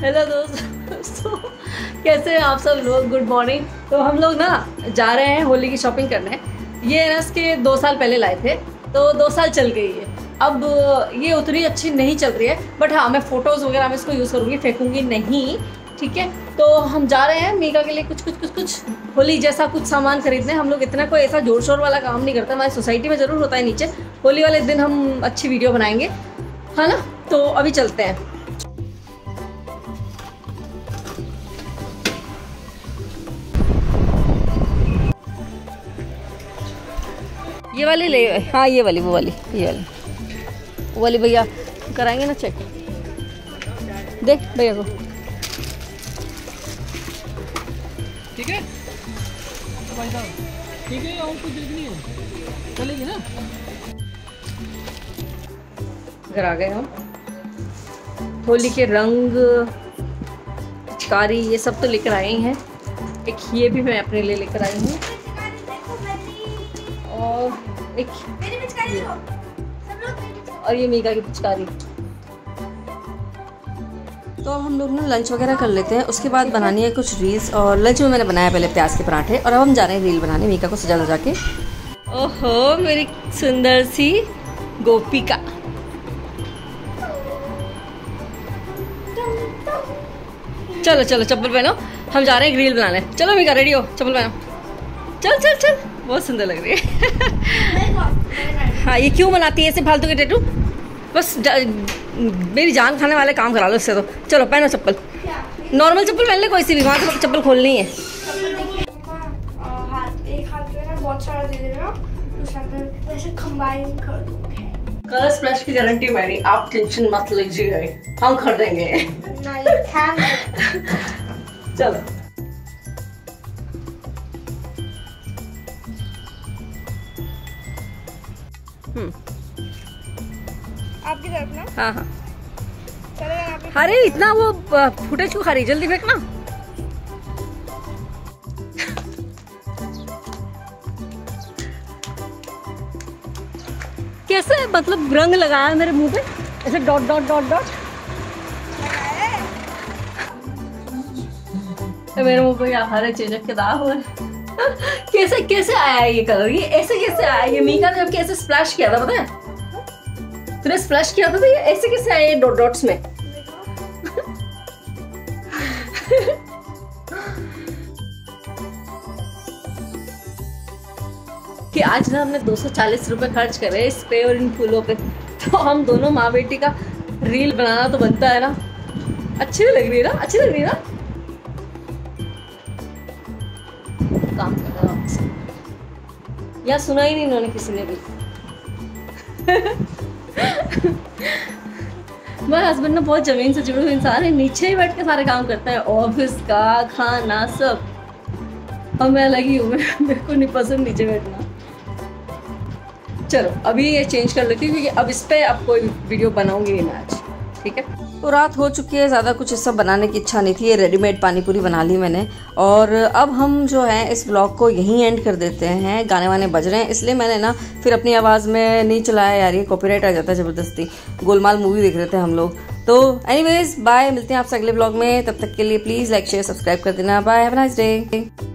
Hello दोस्तों कैसे हैं आप सब लोग? गुड मॉर्निंग तो हम लोग ना जा रहे हैं होली की शॉपिंग करने। ये रस के दो साल पहले लाए थे तो दो साल चल गई है। अब ये उतनी अच्छी नहीं चल रही है बट हाँ मैं फ़ोटोज़ वगैरह में इसको यूज़ करूँगी, फेंकूँगी नहीं, ठीक है? तो हम जा रहे हैं मीका के लिए कुछ कुछ कुछ कुछ होली जैसा कुछ सामान खरीदने। हम लोग इतना कोई ऐसा ज़ोर शोर वाला काम नहीं करते, हमारी सोसाइटी में ज़रूर होता है नीचे। होली वाले दिन हम अच्छी वीडियो बनाएँगे। है ना? तो अभी चलते हैं। ये वाली ले हाँ ये वाली वो वाली ये वाली। वो वाली भैया कराएँगे ना चेक देख भैया को। ठीक है? भाई साहब ठीक है और कुछ देखनी है? चलेगी ना? घर आ गए हम। होली के रंग पिचकारी ये सब तो लेकर आए ही हैं। एक ये भी मैं अपने लिए लेकर आई हूँ। और एक ये। और ये मीका की पिचकारी। तो हम लोग ना लंच वगैरह कर लेते हैं। उसके बाद बनानी है कुछ रील्स और लंच में मैंने बनाया पहले प्याज के पराठे। और अब हम जा रहे हैं रील बनाने मीका को सजा सजा के। ओहो मेरी सुंदर सी गोपिका। चलो चलो चप्पल पहनो। हम जा रहे हैं रील बनाने। चलो मीका रेडी हो? चप्पल पहनो। चल चल चल। बहुत सुंदर लग रही है। हाँ। ये क्यों बनाती है ऐसे फालतू के टेटू बस मेरी जान खाने वाले काम करा लो इससे तो। चलो पहनो चप्पल। नॉर्मल चप्पल पहन ले कोई सी भी वहाँ तो चप्पल खोलनी है। एक हाथ में ना बहुत सारा दे देना दूसरा में वैसे कंबाइन कर दूँगे। कलर स्प्लैश की गारंटी मेरी आप टेंशन मत लीजिए। हम ये थैंक चलो। आपकी तरफ़ ना हाँ हाँ। अरे इतना वो फुटेज को खा रही जल्दी फेंकना कैसे मतलब रंग लगाया मेरे मुँह पे? ऐसे डॉट डॉट डॉट डॉट मेरे मुँह पे हरे चेजक के दाग हुए कैसे कैसे आया ये कलर? ये ऐसे कैसे आया? ये मीका ने कैसे स्प्लैश किया था, पता है? तूने स्प्लैश किया था तो ये ऐसे कैसे आया ये डॉट डॉट्स में? कि आज ना हमने 240 रुपए खर्च करे इस पे और इन फूलों पे। तो हम दोनों माँ बेटी का रील बनाना तो बनता है ना? अच्छी लग रही है ना? अच्छी लग रही है ना? काम कर रहा हूँ या सुना ही नहीं इन्होंने किसी ने भी। मेरे हस्बैंड ना बहुत ज़मीन से जुड़े हुए इंसान है, नीचे ही बैठ के सारे काम करता है। ऑफ़िस का, खाना, सब। और मैं लगी हूँ मेरे को नहीं पसंद नीचे बैठना। चलो, अभी ये चेंज कर लेती हूँ, क्योंकि अब इस पर अब कोई वीडियो बनाऊँगी नहीं मैं आज। ठीक है? तो रात हो चुकी है, ज़्यादा कुछ सब बनाने की इच्छा नहीं थी। ये रेडीमेड पानी पूरी बना ली मैंने। और अब हम जो है, इस ब्लॉग को यहीं एंड कर देते हैं। गाने वाने बज रहे हैं, इसलिए मैंने ना फिर अपनी आवाज़ में नहीं चलाया यार, ये कॉपीराइट आ जाता है ज़बरदस्ती। गोलमाल मूवी देख रहे थे हम लोग। तो एनीवेज बाय मिलते हैं आपसे अगले ब्लॉग में। तब तक के लिए प्लीज़ लाइक शेयर सब्सक्राइब कर देना। Bye have nice day